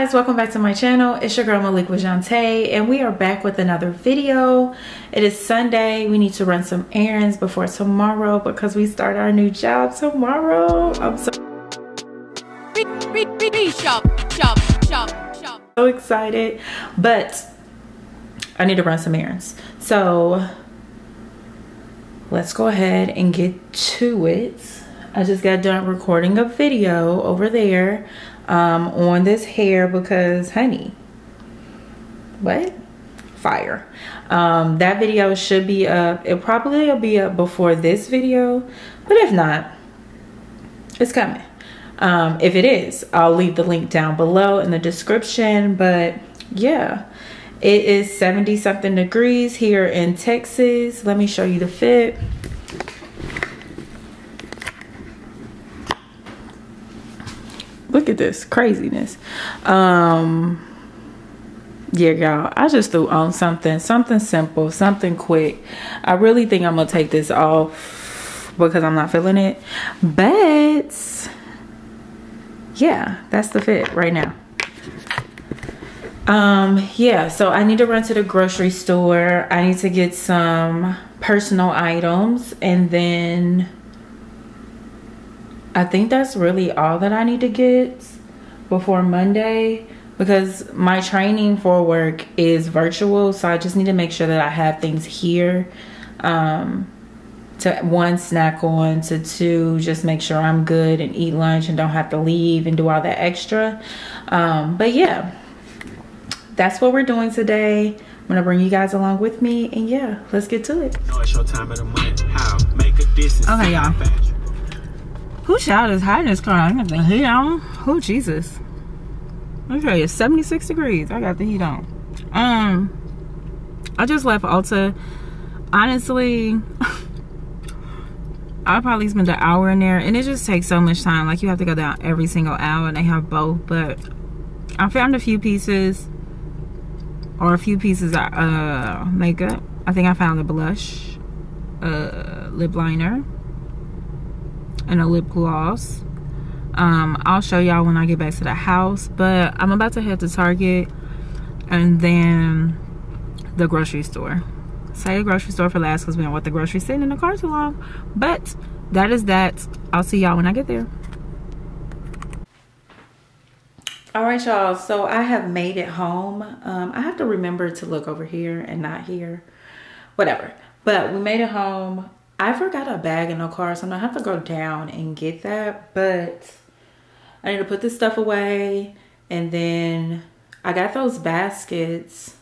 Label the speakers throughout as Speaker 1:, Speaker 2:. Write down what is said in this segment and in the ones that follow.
Speaker 1: guys welcome back to my channel. It's your girl Molique Juante and we are back with another video. It is Sunday. We need to run some errands before tomorrow because we start our new job tomorrow. I'm so so excited. But I need to run some errands. So let's go ahead and get to it. I just got done recording a video over there um, on this hair because, honey, what? Fire. Um, that video should be up. It probably will be up before this video, but if not, it's coming. Um, if it is, I'll leave the link down below in the description. But yeah, it is 70 something degrees here in Texas. Let me show you the fit. Look at this craziness. Um yeah y'all i just threw on something something simple something quick. I really think i'm gonna take this off because i'm not feeling it. But yeah that's the fit right now. Um yeah so i need to run to the grocery store. I need to get some personal items and then I think that's really all that I need to get before Monday because my training for work is virtual. So I just need to make sure that I have things here um, to one, snack on, to two, just make sure I'm good and eat lunch and don't have to leave and do all that extra. Um, but yeah, that's what we're doing today. I'm gonna bring you guys along with me and yeah, let's get to it. Okay, y'all. Who child is hiding this car? I got the heat on. Oh Jesus. Okay, it's 76 degrees. I got the heat on. Um, I just left Ulta. Honestly, I probably spent an hour in there, and it just takes so much time. Like you have to go down every single hour, and they have both. But I found a few pieces, or a few pieces of uh, makeup. I think I found a blush, uh, lip liner and a lip gloss. Um, I'll show y'all when I get back to the house. But I'm about to head to Target and then the grocery store. Say the grocery store for last because we don't want the grocery sitting in the car too long. But that is that. I'll see y'all when I get there. all right y'all so i have made it home um, i have to remember to look over here and not here whatever but we made it home I forgot a bag in the car, so I'm gonna have to go down and get that. But I need to put this stuff away. And then I got those baskets.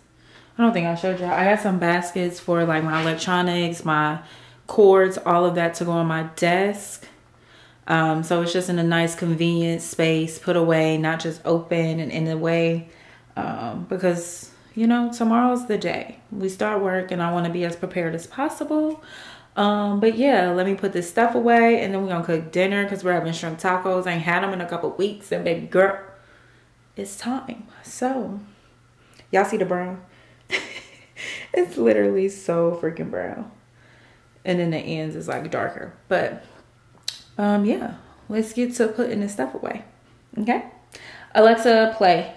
Speaker 1: I don't think I showed y'all. I got some baskets for like my electronics, my cords, all of that to go on my desk. Um, so it's just in a nice convenient space, put away, not just open and in the way. Um, because, you know, tomorrow's the day. We start work and I want to be as prepared as possible. Um, but yeah, let me put this stuff away and then we're gonna cook dinner because we're having shrimp tacos. I ain't had them in a couple weeks and baby girl, it's time. So, y'all see the brown? it's literally so freaking brown. And then the ends is like darker. But um, yeah, let's get to putting this stuff away. Okay? Alexa, play.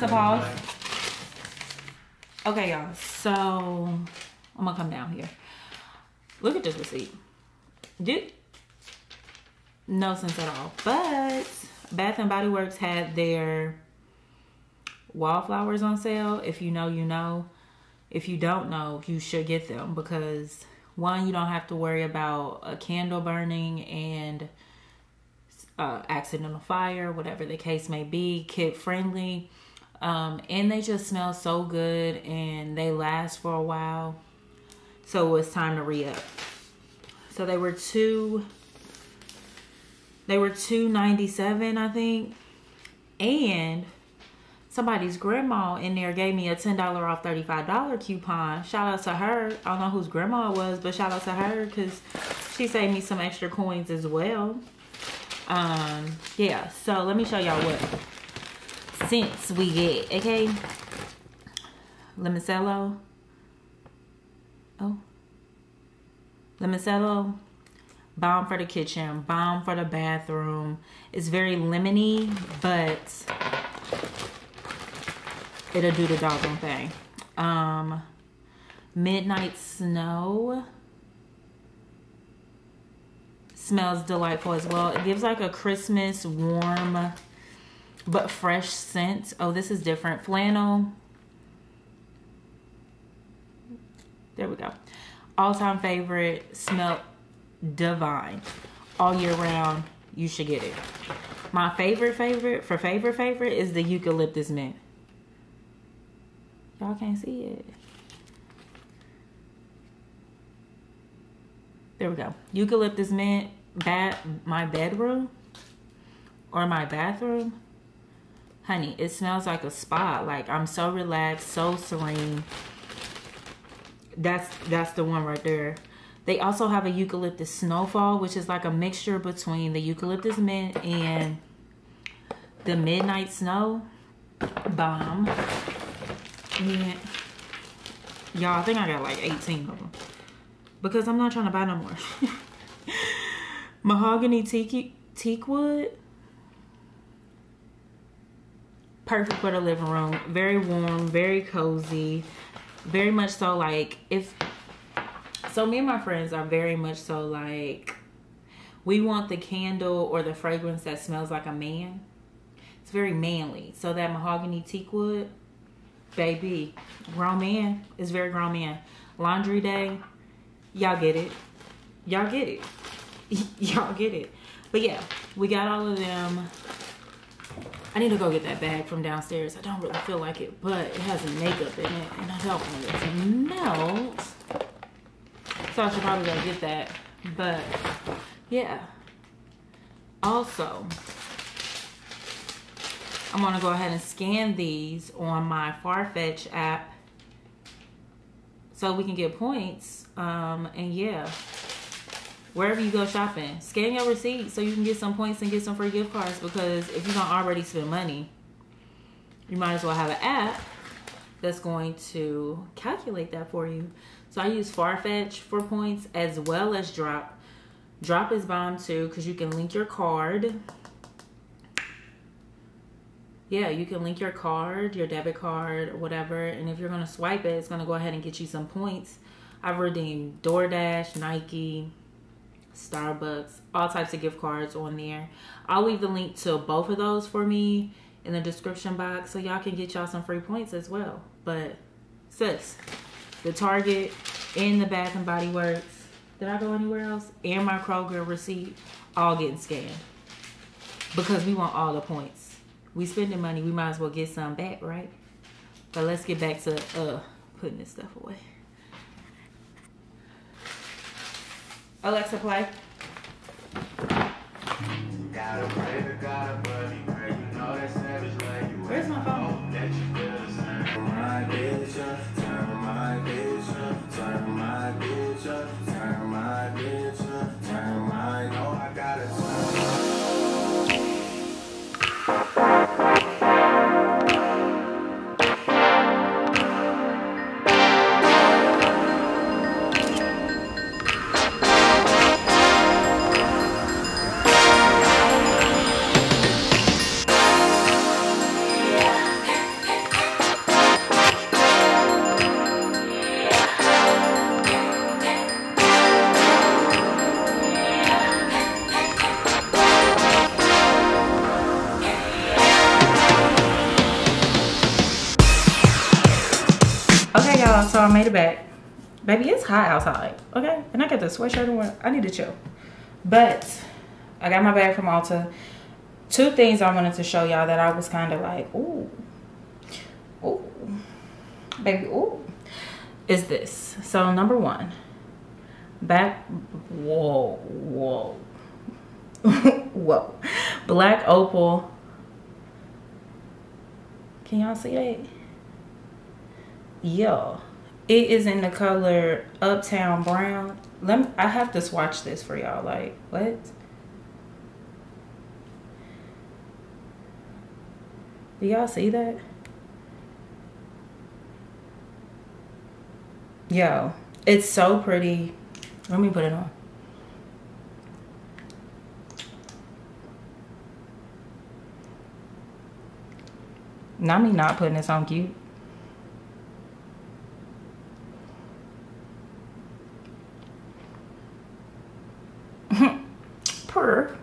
Speaker 1: Alexa, pause. Okay, y'all. So I'm gonna come down here. Look at this receipt. Did no sense at all. But Bath and Body Works had their wallflowers on sale. If you know, you know. If you don't know, you should get them because one, you don't have to worry about a candle burning and uh, accidental fire, whatever the case may be, kid friendly. Um, and they just smell so good and they last for a while. So it's time to re-up. So they were two they were two ninety seven, I think. And somebody's grandma in there gave me a $10 off $35 coupon. Shout out to her. I don't know whose grandma it was, but shout out to her because she saved me some extra coins as well. Um, yeah, so let me show y'all what scents we get, okay? Limoncello. Oh. Limoncello. Balm for the kitchen. Balm for the bathroom. It's very lemony, but it'll do the doggone thing. Um, Midnight Snow smells delightful as well. It gives like a Christmas warm but fresh scent. Oh, this is different. Flannel. There we go. All-time favorite. Smell divine. All year round. You should get it. My favorite favorite for favorite favorite is the eucalyptus mint. Y'all can't see it. There we go. Eucalyptus mint, bat, my bedroom or my bathroom. Honey, it smells like a spa. Like I'm so relaxed, so serene. That's that's the one right there. They also have a eucalyptus snowfall, which is like a mixture between the eucalyptus mint and the midnight snow bomb. Y'all, I think I got like 18 of them. Because I'm not trying to buy no more. Mahogany teak, teak wood. Perfect for the living room. Very warm, very cozy. Very much so like if... So me and my friends are very much so like... We want the candle or the fragrance that smells like a man. It's very manly. So that mahogany teak wood baby, grown man is very grown man. Laundry day, y'all get it. Y'all get it. y'all get it. But yeah, we got all of them. I need to go get that bag from downstairs. I don't really feel like it, but it has makeup in it, and I don't want it to melt. So I should probably go get that. But yeah. Also, I'm gonna go ahead and scan these on my Farfetch app so we can get points. Um, and yeah, wherever you go shopping, scan your receipt so you can get some points and get some free gift cards because if you don't already spend money, you might as well have an app that's going to calculate that for you. So I use Farfetch for points as well as Drop. Drop is bomb too because you can link your card yeah, you can link your card, your debit card, whatever. And if you're going to swipe it, it's going to go ahead and get you some points. I've redeemed DoorDash, Nike, Starbucks, all types of gift cards on there. I'll leave the link to both of those for me in the description box so y'all can get y'all some free points as well. But sis, the Target and the Bath and Body Works, did I go anywhere else? And my Kroger receipt, all getting scanned. Because we want all the points we spending money, we might as well get some back, right? But let's get back to uh putting this stuff away. Alexa, play. Baby, it's hot outside, okay? And I got the sweatshirt on. I need to chill. But I got my bag from Ulta. Two things I wanted to show y'all that I was kind of like, ooh. oh, baby, oh, is this. So number one, back, whoa, whoa, whoa. Black opal. Can y'all see that? Yo, it is in the color Uptown Brown. Let me, I have to swatch this for y'all. Like, what? Do y'all see that? Yo, it's so pretty. Let me put it on. Not me not putting this on cute. Per.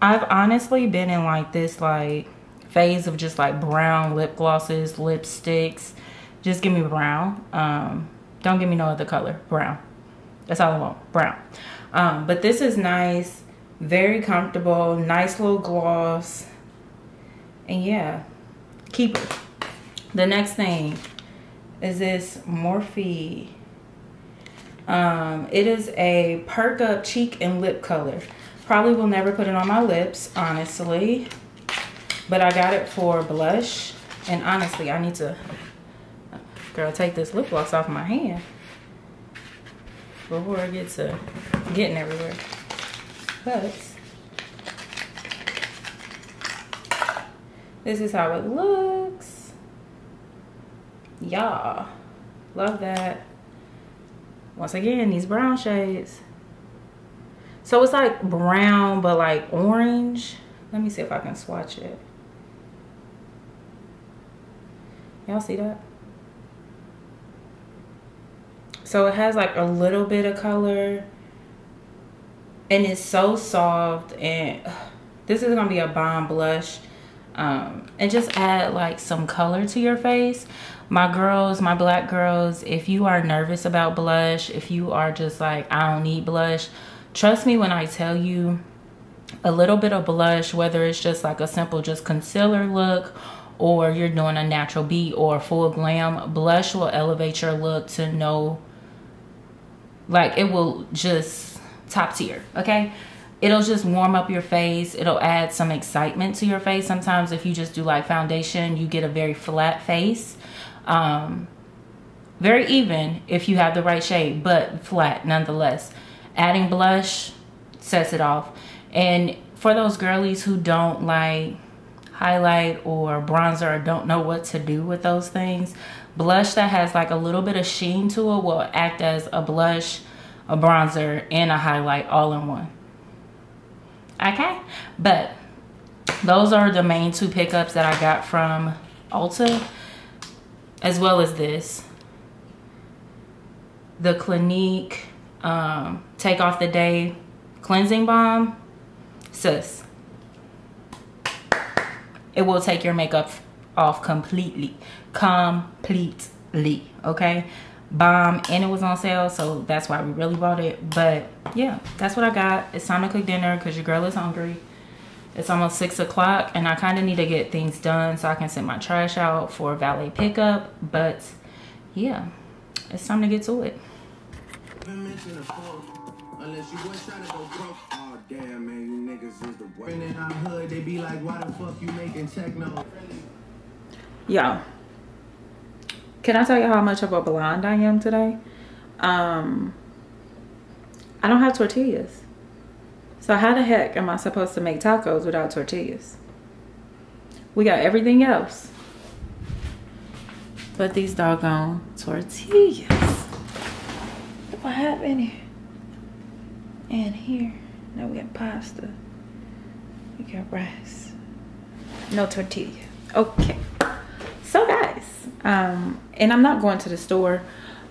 Speaker 1: I've honestly been in like this like phase of just like brown lip glosses, lipsticks. Just give me brown. Um, don't give me no other color. Brown. That's all I want. Brown. Um, but this is nice. Very comfortable. Nice little gloss. And yeah. Keep it. The next thing is this Morphe. Um, it is a perk up cheek and lip color. Probably will never put it on my lips, honestly. But I got it for blush. And honestly, I need to, girl, take this lip gloss off my hand. Before it gets to getting everywhere. But, this is how it looks. Y'all, love that. Once again, these brown shades. So it's like brown, but like orange. Let me see if I can swatch it. Y'all see that? So it has like a little bit of color. And it's so soft. And this is to be a bomb blush. Um, and just add like some color to your face. My girls, my black girls, if you are nervous about blush, if you are just like, I don't need blush, trust me when I tell you a little bit of blush, whether it's just like a simple just concealer look or you're doing a natural beat or full glam, blush will elevate your look to no, like it will just top tier, okay? It'll just warm up your face. It'll add some excitement to your face. Sometimes if you just do like foundation, you get a very flat face. Um, very even if you have the right shade, but flat nonetheless. Adding blush sets it off. And for those girlies who don't like highlight or bronzer or don't know what to do with those things, blush that has like a little bit of sheen to it will act as a blush, a bronzer, and a highlight all in one. Okay? But those are the main two pickups that I got from Ulta, as well as this. The Clinique um, Take Off the Day Cleansing Balm. Sis, it will take your makeup off completely completely okay bomb and it was on sale so that's why we really bought it but yeah that's what i got it's time to cook dinner because your girl is hungry it's almost six o'clock and i kind of need to get things done so i can send my trash out for valet pickup but yeah it's time to get to it Unless you was trying to go broke. Oh damn man, you niggas is the worst. in our hood, they be like, why the fuck you making techno? Yo. Can I tell you how much of a blonde I am today? Um I don't have tortillas. So how the heck am I supposed to make tacos without tortillas? We got everything else. But these doggone tortillas. What have any? And here, now we got pasta. We got rice. No tortilla. Okay. So guys, um, and I'm not going to the store.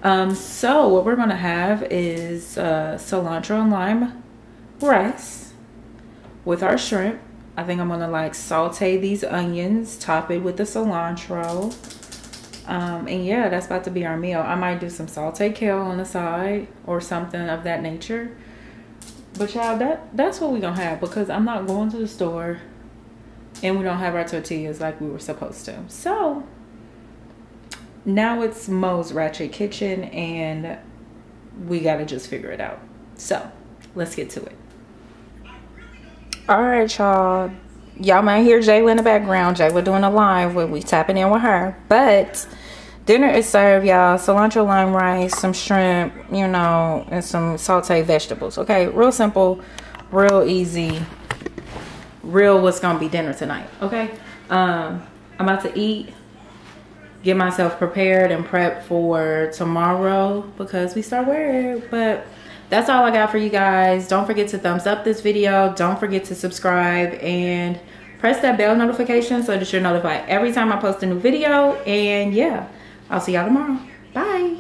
Speaker 1: Um, so what we're gonna have is uh, cilantro and lime rice with our shrimp. I think I'm gonna like saute these onions, top it with the cilantro. Um, and yeah, that's about to be our meal. I might do some sauteed kale on the side or something of that nature. But y'all, that that's what we gonna have because I'm not going to the store and we don't have our tortillas like we were supposed to. So now it's Mo's Ratchet Kitchen and we gotta just figure it out. So let's get to it. All right, y'all. Y'all might hear Jayla in the background. Jayla doing a live where we tapping in with her. But dinner is served, y'all. Cilantro lime rice, some shrimp, you know, and some sauteed vegetables. Okay, real simple, real easy, real what's gonna be dinner tonight. Okay, um, I'm about to eat get myself prepared and prep for tomorrow because we start work. But that's all I got for you guys. Don't forget to thumbs up this video. Don't forget to subscribe and press that bell notification so that you're notified every time I post a new video. And yeah, I'll see y'all tomorrow. Bye.